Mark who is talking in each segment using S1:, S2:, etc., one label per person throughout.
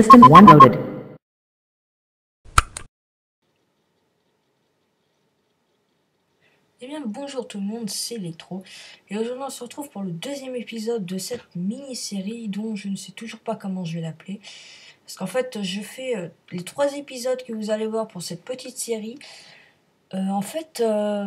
S1: System 1 loaded.
S2: Eh bien, bonjour tout le monde, c'est Electro. Et aujourd'hui, on se retrouve pour le deuxième épisode de cette mini-série dont je ne sais toujours pas comment je vais l'appeler. Parce qu'en fait, je fais euh, les trois épisodes que vous allez voir pour cette petite série. Euh, en fait, euh,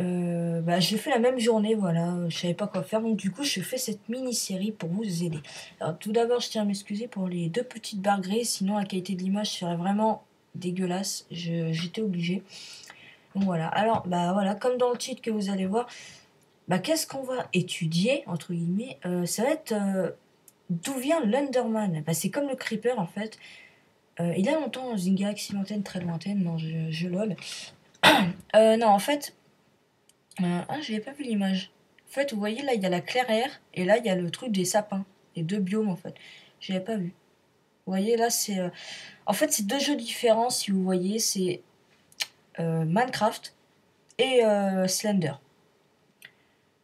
S2: euh, bah, je fais la même journée, voilà. Je savais pas quoi faire, donc du coup, je fais cette mini-série pour vous aider. Alors, tout d'abord, je tiens à m'excuser pour les deux petites barres grises, sinon la qualité de l'image serait vraiment dégueulasse. J'étais obligé. Donc voilà. Alors, bah voilà, comme dans le titre que vous allez voir, bah qu'est-ce qu'on va étudier, entre guillemets? Euh, Ça va être euh, d'où vient l'Underman? Bah, C'est comme le Creeper en fait. Euh, il a longtemps dans une galaxie lointaine, très lointaine, non, je, je lol. Non, en fait, euh, ah, j'avais pas vu l'image. En fait, vous voyez là, il y a la clairière et là, il y a le truc des sapins, les deux biomes en fait. J'avais pas vu. Vous voyez là, c'est. euh, En fait, c'est deux jeux différents si vous voyez. C'est euh, Minecraft et euh, Slender.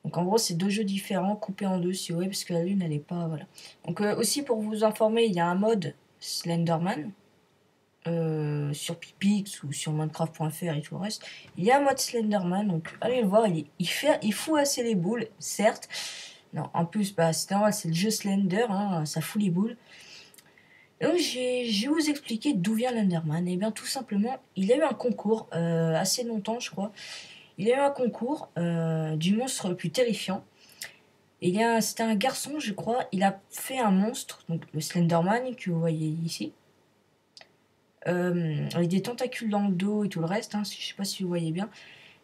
S2: Donc en gros, c'est deux jeux différents coupés en deux, si vous voyez, parce que la lune, elle est pas. Voilà. Donc aussi, pour vous informer, il y a un mode Slenderman euh, sur Pipix ou sur Minecraft.fr et tout le reste. Il y a un mode Slenderman, donc allez le voir, il, il, fout assez les boules, certes. Non, en plus, bah, c'est normal, c'est le jeu Slender, hein, ça fout les boules. Donc je vais vous expliquer d'où vient l'Enderman. Et bien tout simplement, il a eu un concours, euh, assez longtemps je crois. Il a eu un concours euh, du monstre le plus terrifiant. C'était un garçon, je crois, il a fait un monstre, donc le Slenderman que vous voyez ici. Euh, avec des tentacules dans le dos et tout le reste, hein, je sais pas si vous voyez bien.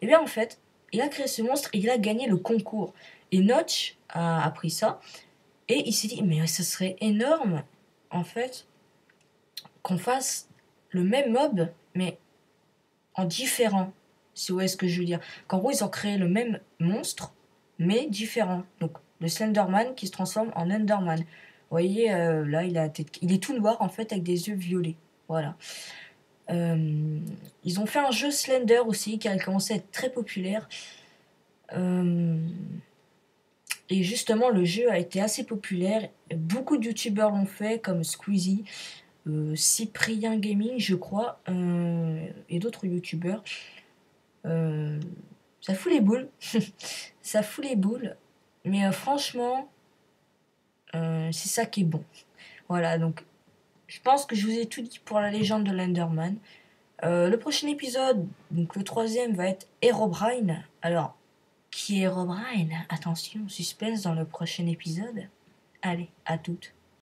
S2: Et bien en fait, il a créé ce monstre et il a gagné le concours. Et Notch a appris ça. Et il s'est dit, mais ça serait énorme, en fait, qu'on fasse le même mob, mais en différent, si vous voyez ce que je veux dire. Qu'en gros, ils ont créé le même monstre, mais différent. Donc, le Slenderman qui se transforme en Enderman. Vous voyez, euh, là, il est tout noir, en fait, avec des yeux violets. Voilà. Euh, ils ont fait un jeu Slender aussi, qui a commencé à être très populaire. Euh, et justement, le jeu a été assez populaire. Beaucoup de youtubeurs l'ont fait, comme Squeezie, euh, Cyprien Gaming, je crois, et d'autres youtubeurs. Ça fout les boules. ça fout les boules. Mais franchement, c'est ça qui est bon. Voilà, donc je pense que je vous ai tout dit pour la légende de l'Enderman. Euh, le prochain épisode, donc le troisième, va être Herobrine. Alors, qui est Herobrine? Attention, suspense dans le prochain épisode. Allez, à toutes.